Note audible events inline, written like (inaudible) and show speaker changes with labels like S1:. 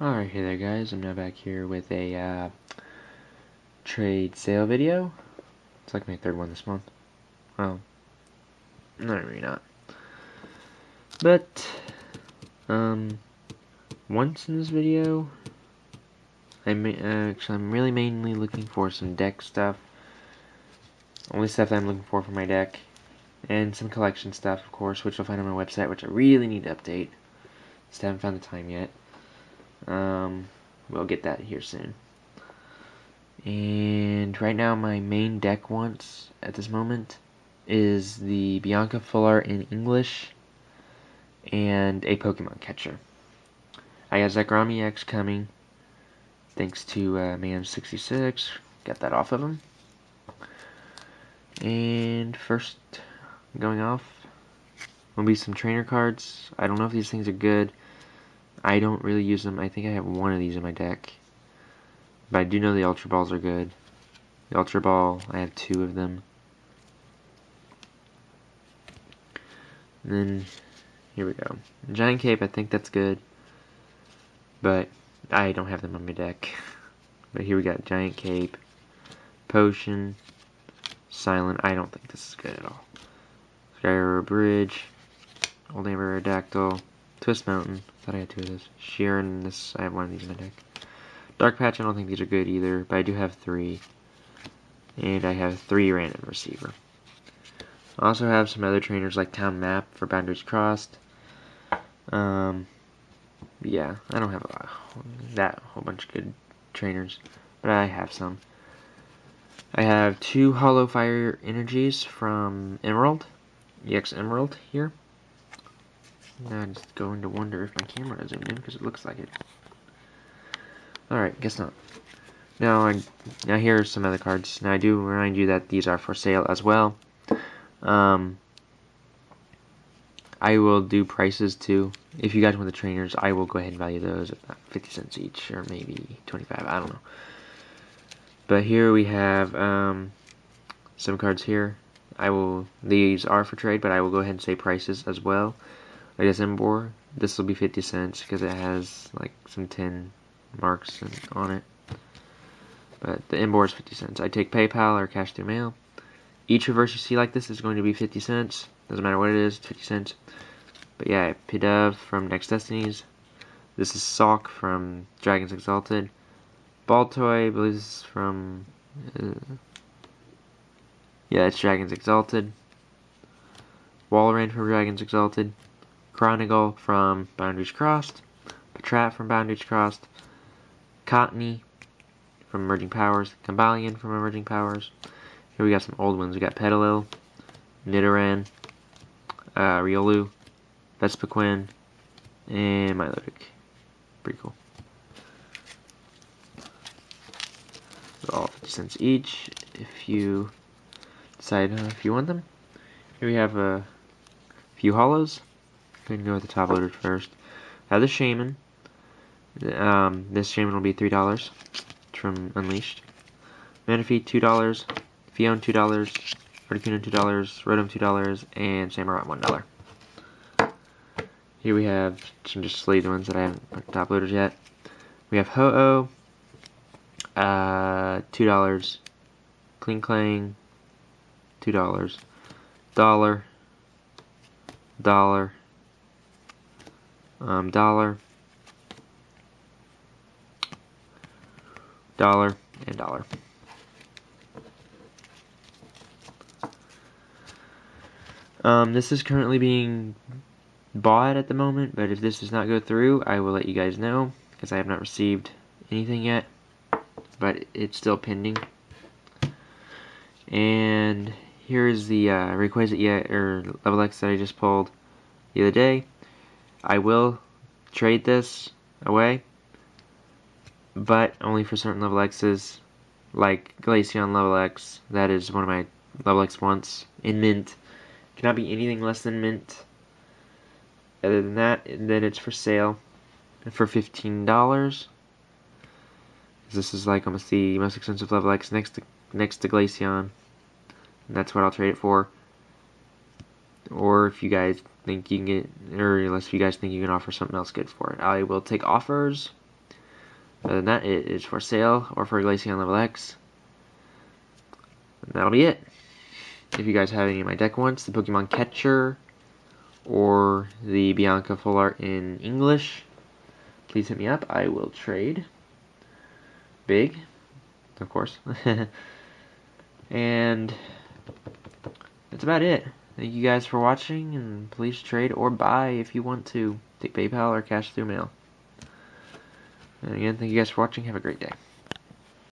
S1: Alright, hey there guys, I'm now back here with a uh, trade sale video. It's like my third one this month. Well, not really not. But, um, once in this video, I'm, uh, actually, I'm really mainly looking for some deck stuff. Only stuff that I'm looking for for my deck. And some collection stuff, of course, which you'll find on my website, which I really need to update. Just haven't found the time yet. Um, we'll get that here soon. And right now my main deck wants at this moment is the Bianca Full Art in English and a Pokemon catcher. I got Zagrami X coming thanks to uh, Man66. Got that off of him. And first going off will be some trainer cards. I don't know if these things are good. I don't really use them. I think I have one of these in my deck. But I do know the Ultra Balls are good. The Ultra Ball, I have two of them. And then, here we go. Giant Cape, I think that's good. But, I don't have them on my deck. (laughs) But here we got Giant Cape, Potion, Silent. I don't think this is good at all. Skyarrow Bridge, Old Amber Aerodactyl, Twist Mountain. Thought I had two of those. Cheren, this I have one of these in my deck. Dark Patch, I don't think these are good either, but I do have three. And I have three random receiver. I also have some other trainers like Town Map for Boundaries Crossed. Um, yeah, I don't have a lot, that whole bunch of good trainers, but I have some. I have two Hollow Fire Energies from Emerald, EX Emerald here. Now I'm just going to wonder if my camera is zoomed in because it looks like it. Alright, guess not. Now, I, now here are some other cards. Now I do remind you that these are for sale as well. Um, I will do prices too. If you guys want the trainers, I will go ahead and value those at 50 cents each, or maybe 25, I don't know. But here we have um, some cards here. I will, these are for trade, but I will go ahead and say prices as well. I guess Emboar, this will be 50 cents because it has like some 10 marks on it. But the Emboar is 50 cents. I take PayPal or cash through mail. Each reverse you see like this is going to be 50 cents. Doesn't matter what it is, 50 cents. But yeah, Pidove from Next Destinies. This is Sawk from Dragons Exalted. Baltoy, I believe this is from... Uh, yeah, it's Dragons Exalted. Walrein from Dragons Exalted. Chronicle from Boundaries Crossed, Patrat from Boundaries Crossed, Cottonee from Emerging Powers, Cambalion from Emerging Powers. Here we got some old ones. We got Petilil, Nidoran, uh, Riolu, Vespiquen, and Milotic. Pretty cool. All 50 cents each if you decide uh, if you want them. Here we have a few hollows. Go go with the top loaded first. Have the Shaman. Um, this Shaman will be $3 from Unleashed. Manaphy, $2. Phione, $2. Articuno, $2. Rotom, $2. And Samurott, $1. Here we have some just sleeved ones that I haven't top loaders yet. We have Ho-Oh, uh, $2. Klinklang, $2. Dollar, dollar, um, dollar, dollar, and dollar. Um, this is currently being bought at the moment, but if this does not go through, I will let you guys know, because I have not received anything yet, but it's still pending. And here's the uh, Rayquaza yet or level X that I just pulled the other day. I will trade this away, but only for certain level X's, like Glaceon level X. That is one of my level X wants in mint. Cannot be anything less than mint. Other than that, then it's for sale for fifteen dollars. This is like almost the most expensive level X next to next to Glaceon. And that's what I'll trade it for. Or if you guys think you can get, or unless you guys think you can offer something else good for it. I will take offers. Other than that, it is for sale or for Glaceon Level X. And that'll be it. If you guys have any of my deck ones, the Pokemon Catcher or the Bianca Full Art in English, please hit me up. I will trade. Big, of course. (laughs) and that's about it. Thank you guys for watching, and please trade or buy if you want to. Take PayPal or cash through mail. And again, thank you guys for watching. Have a great day.